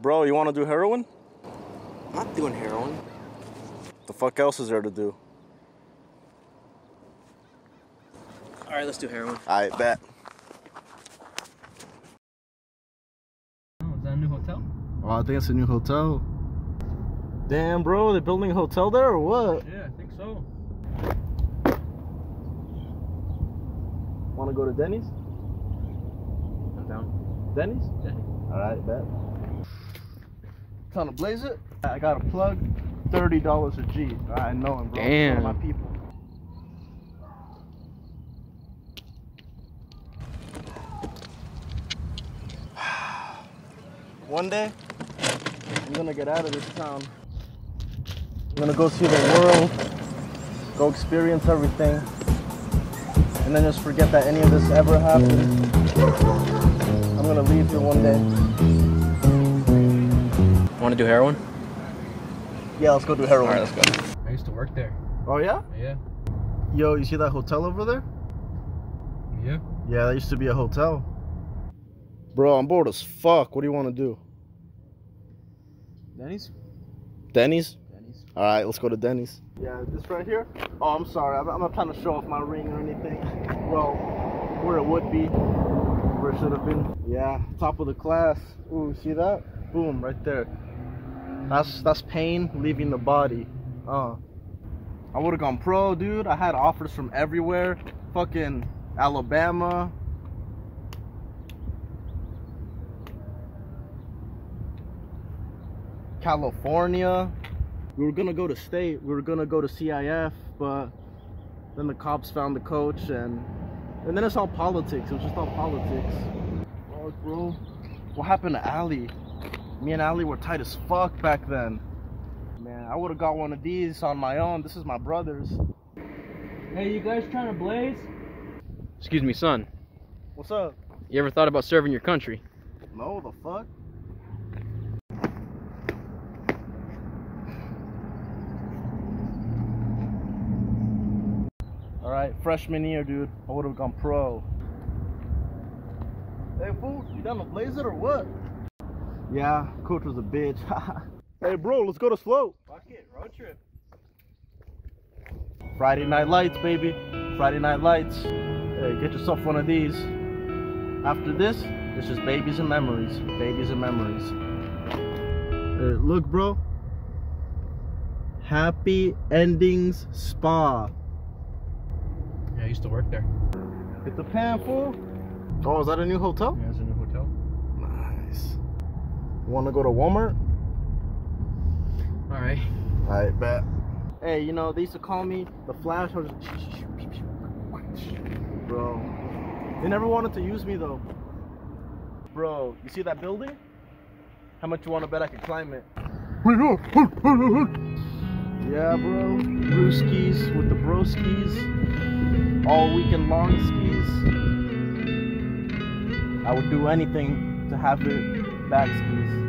Bro, you want to do heroin? I'm not doing heroin. The fuck else is there to do? All right, let's do heroin. I bet. Oh, is that a new hotel? Oh, I think it's a new hotel. Damn, bro, they're building a hotel there or what? Yeah, I think so. Want to go to Denny's? I'm down. Denny's? Yeah. All right, bet. Trying to blaze it? I got a plug, thirty dollars a G. I know him, bro. Damn. One of my people. One day, I'm gonna get out of this town. I'm gonna go see the world, go experience everything, and then just forget that any of this ever happened. I'm gonna leave here one day. Want to do heroin? Yeah, let's go do heroin. All right, let's go. I used to work there. Oh yeah? Yeah. Yo, you see that hotel over there? Yeah. Yeah, that used to be a hotel. Bro, I'm bored as fuck. What do you want to do? Denny's? Denny's? Denny's. All right, let's go to Denny's. Yeah, this right here? Oh, I'm sorry. I'm, I'm not trying to show off my ring or anything. Well, where it would be, where it should have been. Yeah, top of the class. Ooh, see that? Boom, right there. That's that's pain leaving the body. Uh, I would have gone pro, dude. I had offers from everywhere. Fucking Alabama. California. We were gonna go to state. We were gonna go to CIF, but then the cops found the coach, and and then it's all politics. It was just all politics. Oh, bro, what happened to Ali? Me and Ali were tight as fuck back then. Man, I would have got one of these on my own. This is my brother's. Hey, you guys trying to blaze? Excuse me, son. What's up? You ever thought about serving your country? No, the fuck? All right, freshman year, dude. I would have gone pro. Hey, fool, you down to blaze it or what? Yeah, coach was a bitch. hey, bro, let's go to slope. Fuck it, road trip. Friday night lights, baby. Friday night lights. Hey, get yourself one of these. After this, it's just babies and memories. Babies and memories. Hey, look, bro. Happy Endings Spa. Yeah, I used to work there. Hit the pan, fool. Oh, is that a new hotel? Yeah, it's a new hotel. Nice. Want to go to Walmart? All right. I bet. Hey, you know, they used to call me the Flash. I was Bro. They never wanted to use me though. Bro, you see that building? How much you want to bet I can climb it? Yeah, bro. Brewskis with the broskis. All weekend long skis. I would do anything to have it back skis.